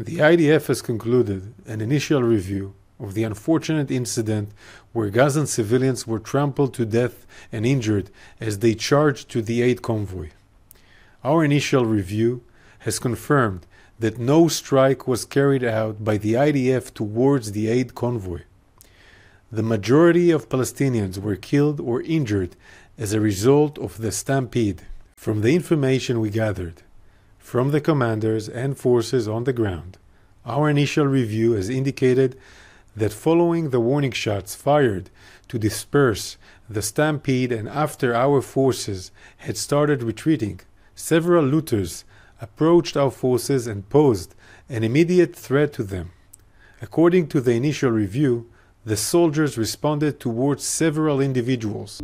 The IDF has concluded an initial review of the unfortunate incident where Gazan civilians were trampled to death and injured as they charged to the aid convoy. Our initial review has confirmed that no strike was carried out by the IDF towards the aid convoy. The majority of Palestinians were killed or injured as a result of the stampede. From the information we gathered, from the commanders and forces on the ground. Our initial review has indicated that following the warning shots fired to disperse the stampede and after our forces had started retreating, several looters approached our forces and posed an immediate threat to them. According to the initial review, the soldiers responded towards several individuals.